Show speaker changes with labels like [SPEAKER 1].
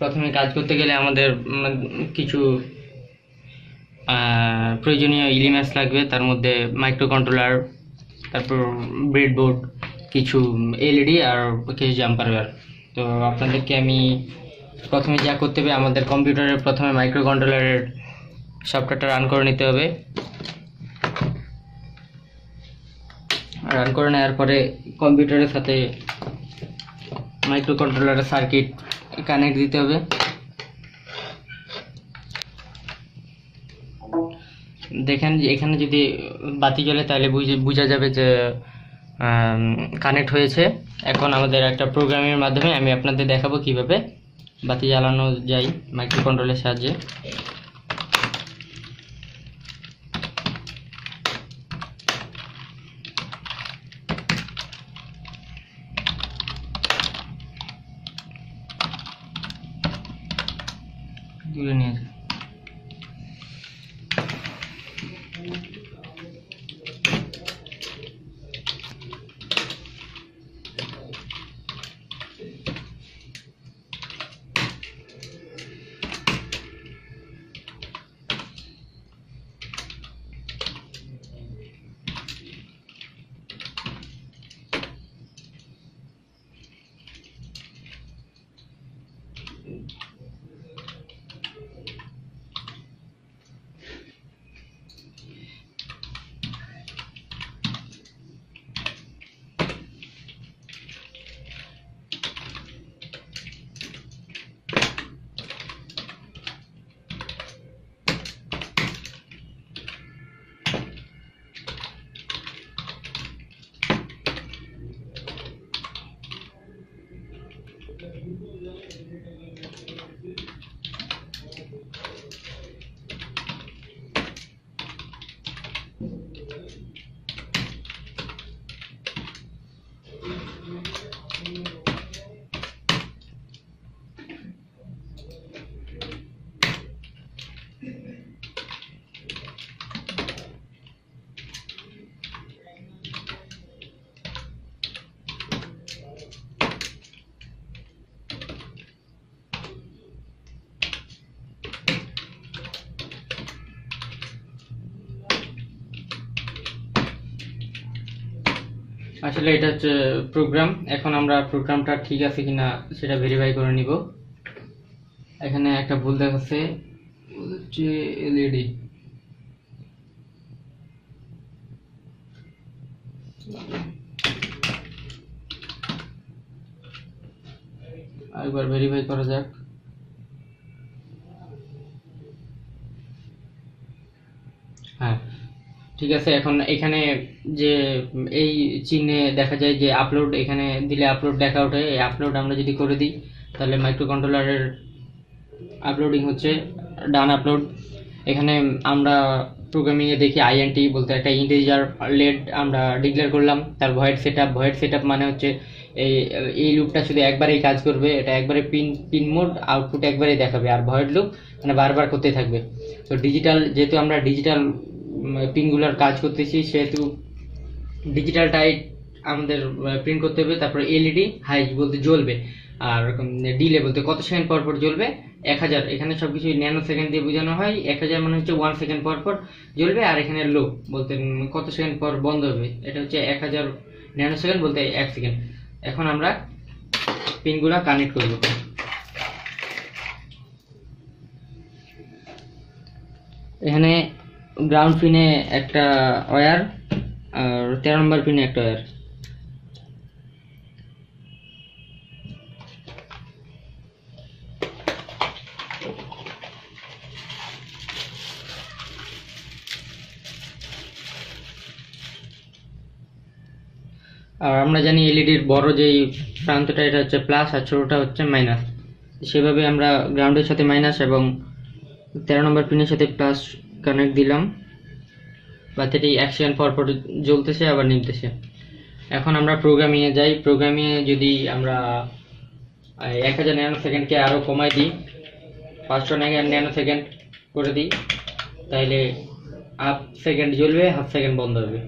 [SPEAKER 1] প্রথমে কাজ করতে গেলে আমাদের কিছু প্রয়োজনীয় ইলিমেন্টস লাগবে, তার মধ্যে মাইক্রো কন্ট্রোলার তারপর ব্রেডবোর্ড কিছু এলইডি আর কিছু জাম্পার ওয়্যার তো আপনাদেরকে আমি প্রথমে যা করতে হবে, আমাদের কম্পিউটারে প্রথমে মাইক্রো কন্ট্রোলারের সফটওয়্যারটা রান করে নিতে হবে। রান করে নেওয়ার পরে কম্পিউটারের সাথে মাইক্রো কন্ট্রোলারের সার্কিট কানেক্ট দিতে হবে। দেখেন এখানে যদি বাতি জ্বলে তাহলে বোঝা যাবে যে কানেক্ট হয়েছে। এখন আমাদের একটা প্রোগ্রামের মাধ্যমে আমি আপনাদের দেখাবো কীভাবে বাতি জ্বালানো যায় মাইক্রো কন্ট্রোলের সাহায্যে। dulu nih. আসলে এটা হচ্ছে প্রোগ্রাম এখন আমরা প্রোগ্রামটা ঠিক আছে কিনা সেটা ভেরিফাই করে নিব। এখানে একটা ভুল দেখাচ্ছে হচ্ছে এলইডি আরেকবার ভেরিফাই করা যাক। হ্যাঁ। ঠিক আছে, এখন এখানে যে এই চিহ্নে দেখা যায় যে আপলোড এখানে দিলে আপলোড দেখা ওঠে। এই আপলোড আমরা যদি করে দিই, তাহলে মাইক্রো কন্ট্রোলারের আপলোডিং হচ্ছে ডান আপলোড এখানে আমরা প্রোগ্রামিংয়ে দেখি আইএনটি বলতে একটা ইন্টিজার লেড আমরা ডিক্লেয়ার করলাম, তার void setup void setup মানে হচ্ছে এই এই লুপটা শুধু একবারেই কাজ করবে, এটা একবারে পিন পিন মোড আউটপুট একবারেই দেখাবে। আর ভয়েড লুপ মানে বারবার করতে থাকবে। তো ডিজিটাল যেহেতু আমরা ডিজিটাল পিনগুলোর কাজ করতেছি, সেহেতু ডিজিটাল টাইট আমাদের প্রিন্ট করতে হবে, তারপরে এলইডি হাই বলতে জ্বলবে, আর ডিলে বলতে কত সেকেন্ড পর পর জ্বলবে? এক হাজার, এখানে সবকিছু ন্যানো সেকেন্ড দিয়ে বোঝানো হয়, এক হাজার মানে হচ্ছে ওয়ান সেকেন্ড পর পর জ্বলবে, আর এখানে লো বলতে কত সেকেন্ড পর বন্ধ হবে, এটা হচ্ছে এক হাজার ন্যানো সেকেন্ড বলতে এক সেকেন্ড এখন আমরা পিনগুলো কানেক্ট করব। এখানে গ্রাউন্ড পিনে একটা ওয়্যার আর তেরো নম্বর পিনে একটা ওয়্যার আর আমরা জানি এলইডির বড় যেই প্রান্তটা, এটা হচ্ছে প্লাস আর ছোটটা হচ্ছে মাইনাস সেভাবে আমরা গ্রাউন্ডের সাথে মাইনাস এবং তেরো নম্বর পিনের সাথে প্লাস কানেক্ট দিলাম। বাতিটি এক সেকেন্ড পর পর জ্বলতেছে, আবার নিমতেছে। এখন আমরা প্রোগ্রামিংয়ে যাই। প্রোগ্রামিংয়ে যদি আমরা এক হাজার ন্যানো সেকেন্ডকে আরও কমাই দিই, পাঁচশো ন্যানো সেকেন্ড করে দিই তাহলে হাফ সেকেন্ড জ্বলবে হাফ সেকেন্ড বন্ধ হবে।